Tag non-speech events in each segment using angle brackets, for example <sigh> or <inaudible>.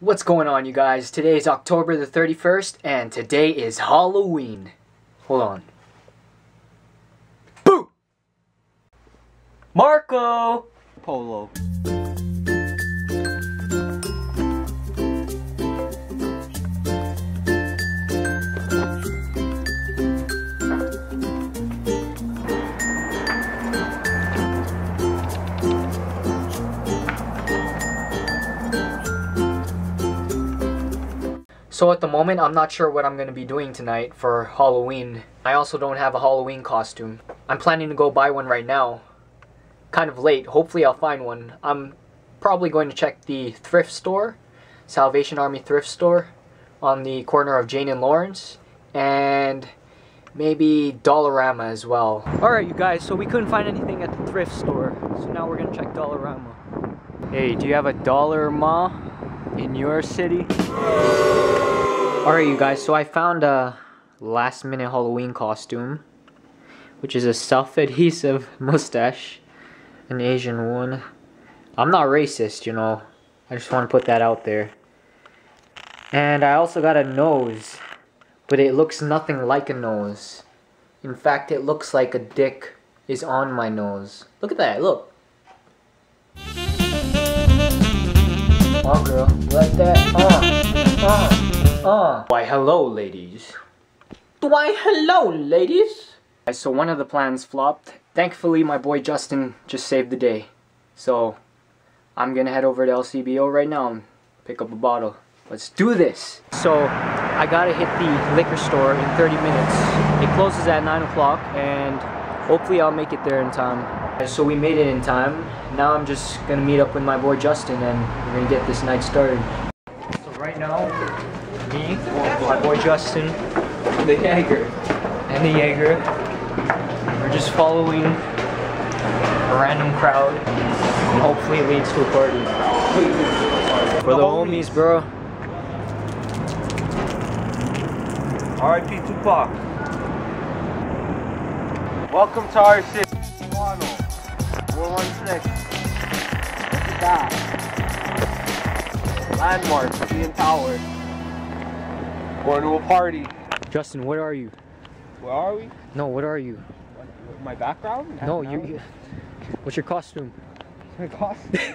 What's going on, you guys? Today is October the 31st, and today is Halloween. Hold on. Boo! Marco! Polo. So at the moment, I'm not sure what I'm going to be doing tonight for Halloween. I also don't have a Halloween costume. I'm planning to go buy one right now. Kind of late. Hopefully I'll find one. I'm probably going to check the thrift store, Salvation Army thrift store, on the corner of Jane and Lawrence, and maybe Dollarama as well. Alright you guys, so we couldn't find anything at the thrift store, so now we're going to check Dollarama. Hey, do you have a Dollarama in your city? Alright you guys, so I found a last minute Halloween costume which is a self-adhesive <laughs> mustache an Asian one. I'm not racist, you know. I just want to put that out there. And I also got a nose but it looks nothing like a nose. In fact it looks like a dick is on my nose. Look at that, look. Oh girl, like that? Uh, uh. Why hello ladies. Why hello ladies. So one of the plans flopped. Thankfully my boy Justin just saved the day. So I'm gonna head over to LCBO right now and pick up a bottle. Let's do this. So I gotta hit the liquor store in 30 minutes. It closes at 9 o'clock and hopefully I'll make it there in time. So we made it in time. Now I'm just gonna meet up with my boy Justin and we're gonna get this night started. So right now me, my boy Justin, the Jaeger, and the Jaeger. We're just following a random crowd, and hopefully it leads to a party. For the, homies, bro. R.I.P. Tupac. Welcome to our city, Toronto. 416. Look at that. Landmark, CN Tower. Going to a party. Justin, what are you? Where are we? No, what are you? What, my background? No, you, you. What's your costume? <laughs> My costume?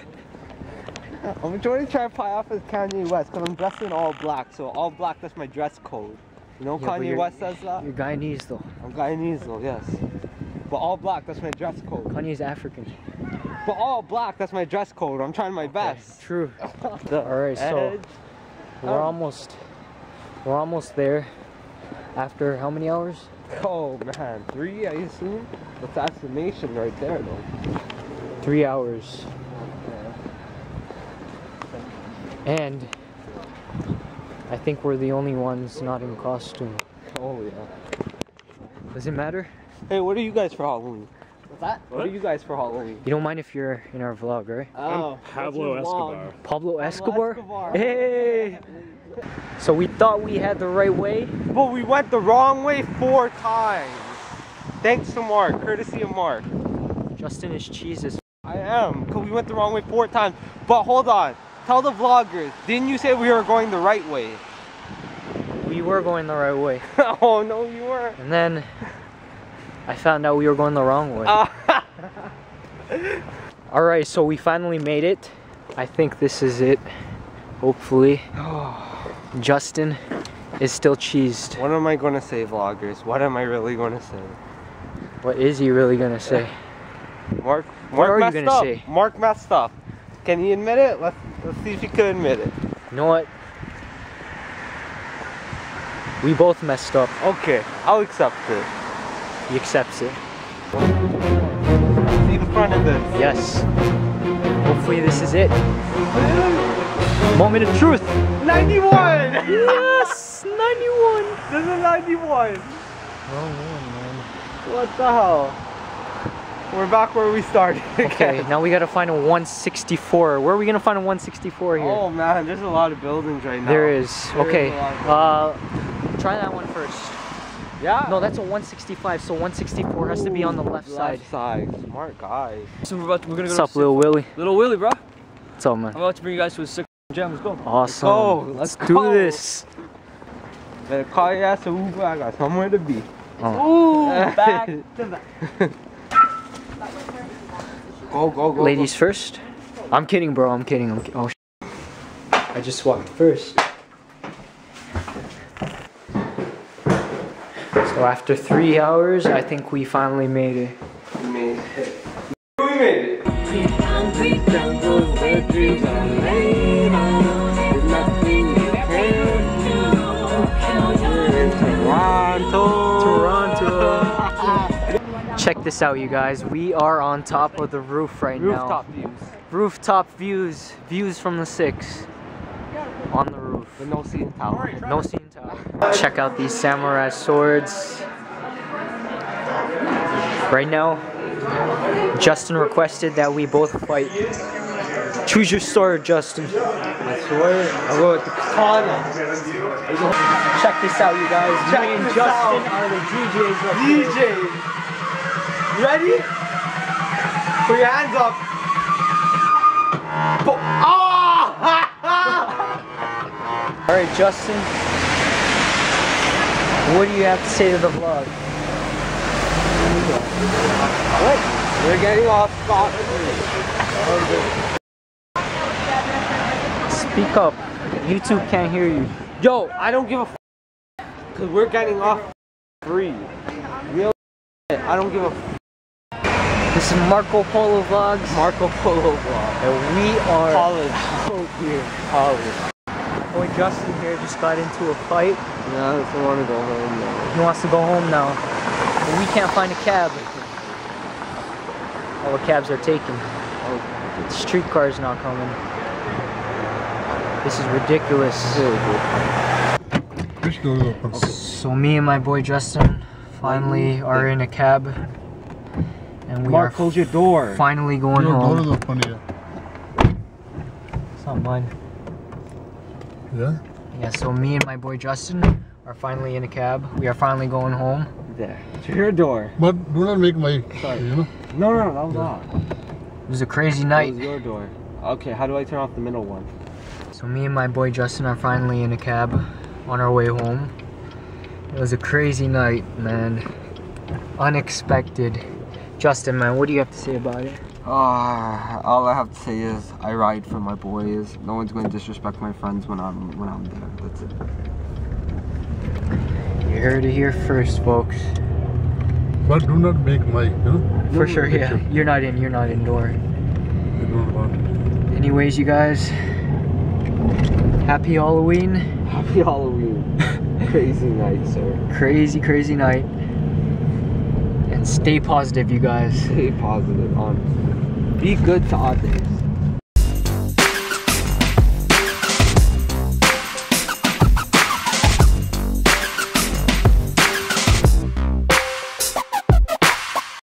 I'm trying to try to play off as Kanye West because I'm dressed in all black. So all black, that's my dress code. You know yeah, Kanye West says that? You're Guyanese though. I'm Guyanese though, yes. But all black, that's my dress code. Kanye's African. But all black, that's my dress code. I'm trying my okay, best. True. <laughs> Alright, so we're um, almost we're almost there. After how many hours? Oh man, three I assume? That's estimation right there though. Three hours. And I think we're the only ones not in costume. Oh yeah. Does it matter? Hey, what are you guys for Halloween? What's that? What, what are you guys for Halloween? You don't mind if you're in our vlog, right? Oh, Pablo Escobar. Pablo Escobar? Pablo Escobar. Hey! So we thought we had the right way. But we went the wrong way four times. Thanks to Mark, courtesy of Mark. Justin is cheeses. I am, because we went the wrong way four times. But hold on, tell the vloggers, didn't you say we were going the right way? We were going the right way. <laughs> oh no, you weren't. And then I found out we were going the wrong way. Ah. <laughs> Alright, so we finally made it. I think this is it. Hopefully. <sighs> Oh. Justin is still cheesed. What am I going to say, vloggers? What am I really going to say? What is he really going to say? <laughs> Mark, Mark what are messed you gonna up. say? Mark messed up. Can he admit it? Let's, let's see if he could admit it. You know what? We both messed up. Okay, I'll accept it. He accepts it. See the front of this? Yes. Hopefully this is it. Moment of truth. 91! yes! 91! This is 91! Wrong one, man. What the hell? We're back where we started. <laughs> okay, now we gotta find a 164. Where are we gonna find a 164 here? Oh man, there's a lot of buildings right now. There is. There okay. Is uh, try that one first. Yeah. No, that's a 165, so 164 has to be on the left, left side. side. Smart guy. So we're about to, we're gonna What's go up, Little Willie? Little Willie, bro. What's up, man? I'm about to bring you guys to a sick Jam, let's go. Awesome. Oh, let's do go. this. Better call your ass Uber. I got somewhere to be. Oh. Ooh, back to back. go, go, go. Ladies first. I'm kidding, bro. I'm kidding. I'm ki- oh. I just walked first. So after three hours, I think we finally made it. Check this out, you guys. We are on top of the roof right Rooftop now. views. Rooftop views. Views from the six. On the roof. No CN tower. No CN tower. Check out these samurai swords. Right now, Justin requested that we both fight. Choose your sword, Justin. I swear, I go with the katana. Check this out, you guys. Check Me and Justin out. are the DJs up DJ. Ready? Put your hands up. Ah! <laughs> All right, Justin. What do you have to say to the vlog? what? We're getting off. Speak up. YouTube can't hear you. Yo, I don't give a f- Cause we're getting off free. Real I don't give a f- This is Marco Polo Vlogs, Marco Polo vlog. and we are College. out here. College. Boy, Justin here just got into a fight. Yeah, I just want to go home now. He wants to go home now. But we can't find a cab. All the cabs are taken. Oh, The streetcar's not coming. This is ridiculous. Which door is open? So me and my boy Justin finally mm-hmm. are in a cab. And we Mark, are close your door. finally going Your door is home. open here. It's not mine. Yeah? Yeah, so me and my boy Justin are finally in a cab. We are finally going home. There. To your door. But do not make my, Sorry. you know. No, no, no, that was not. It was a crazy That night. was your door. Okay, how do I turn off the middle one? So me and my boy Justin are finally in a cab on our way home. It was a crazy night, man. Unexpected. Justin, man, what do you have to say about it? Ah, all I have to say is I ride for my boys. No one's going to disrespect my friends when I'm when I'm there. That's it. You heard it here first, folks. But do not make my, you know. For sure, yeah. You're not in, you're not indoor. I don't want it. Anyways, you guys, happy Halloween. Happy Halloween. <laughs> Crazy night, sir. Crazy, crazy night. Stay positive, you guys. Stay positive, honestly. Be good to others.